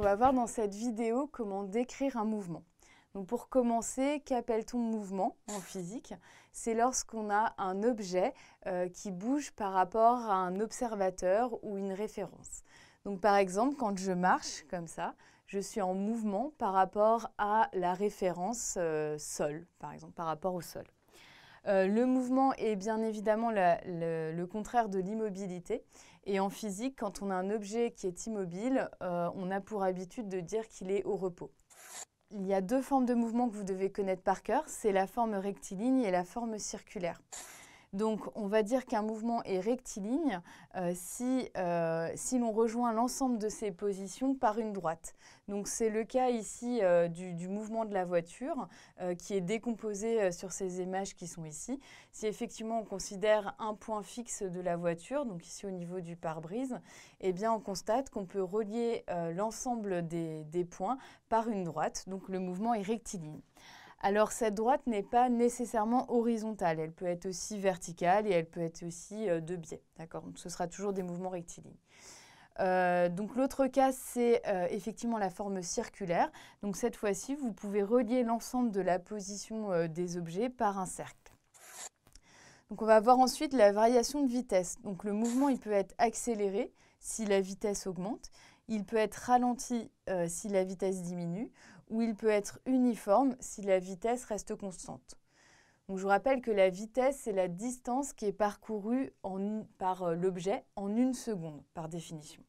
on va voir dans cette vidéo comment décrire un mouvement. Donc pour commencer, qu'appelle-t-on mouvement en physique? C'est lorsqu'on a un objet euh, qui bouge par rapport à un observateur ou une référence. Donc par exemple, quand je marche comme ça, je suis en mouvement par rapport à la référence euh, sol, par exemple, par rapport au sol. Euh, le mouvement est bien évidemment le, contraire de l'immobilité. Et en physique, quand on a un objet qui est immobile, on a pour habitude de dire qu'il est au repos. Il y a deux formes de mouvement que vous devez connaître par cœur, c'est la forme rectiligne et la forme circulaire. Donc on va dire qu'un mouvement est rectiligne euh, euh, si, l'on rejoint l'ensemble de ses positions par une droite. Donc c'est le cas ici euh, du, mouvement de la voiture qui est décomposé sur ces images qui sont ici. Si effectivement on considère un point fixe de la voiture, donc ici au niveau du pare-brise, eh on constate qu'on peut relier l'ensemble des points par une droite. Donc le mouvement est rectiligne. Alors cette droite n'est pas nécessairement horizontale, elle peut être aussi verticale et elle peut être aussi euh, de biais. Ce sera toujours des mouvements rectilignes. Euh, donc l'autre cas, c'est euh, effectivement la forme circulaire. Donc cette fois-ci, vous pouvez relier l'ensemble de la position des objets par un cercle. Donc on va voir ensuite la variation de vitesse. Donc le mouvement, il peut être accéléré si la vitesse augmente, il peut être ralenti si la vitesse diminue, ou il peut être uniforme si la vitesse reste constante. Donc, je vous rappelle que la vitesse, c'est la distance qui est parcourue par euh, l'objet en une seconde, par définition.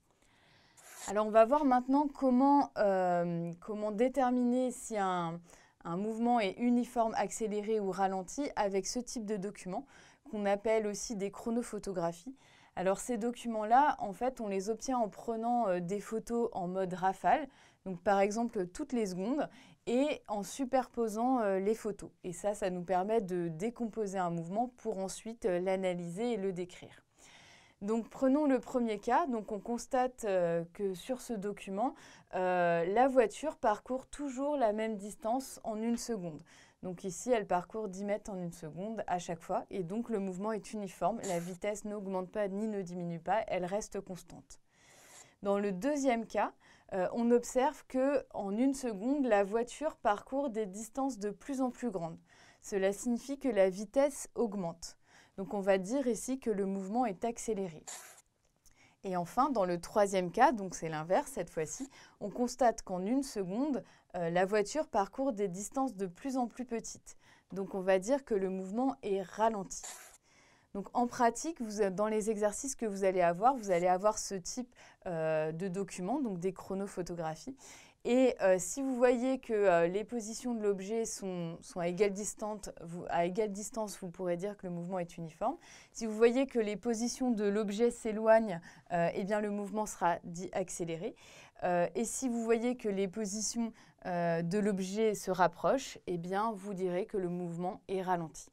Alors, on va voir maintenant comment, euh, comment déterminer si un, un, mouvement est uniforme, accéléré ou ralenti avec ce type de document qu'on appelle aussi des chronophotographies. Alors ces documents-là, en fait, on les obtient en prenant euh, des photos en mode rafale, donc par exemple toutes les secondes, et en superposant euh, les photos. Et ça, ça nous permet de décomposer un mouvement pour ensuite euh, l'analyser et le décrire. Donc prenons le premier cas. Donc on constate que sur ce document, la voiture parcourt toujours la même distance en une seconde. Donc ici, elle parcourt 10 mètres en une seconde à chaque fois et donc le mouvement est uniforme. La vitesse n'augmente pas ni ne diminue pas, elle reste constante. Dans le deuxième cas, euh, on observe que en une seconde, la voiture parcourt des distances de plus en plus grandes. Cela signifie que la vitesse augmente. Donc on va dire ici que le mouvement est accéléré. Et enfin, dans le troisième cas, donc c'est l'inverse cette fois-ci, on constate qu'en une seconde, euh, la voiture parcourt des distances de plus en plus petites. Donc on va dire que le mouvement est ralenti. Donc en pratique, vous, dans les exercices que vous allez avoir, vous allez avoir ce type euh, de documents, donc des chronophotographies. Et euh, si vous voyez que euh, les positions de l'objet sont, à, égale distance, vous, à égale distance, vous pourrez dire que le mouvement est uniforme. Si vous voyez que les positions de l'objet s'éloignent, eh bien le mouvement sera dit accéléré. et si vous voyez que les positions de l'objet se rapprochent, eh bien vous direz que le mouvement est ralenti.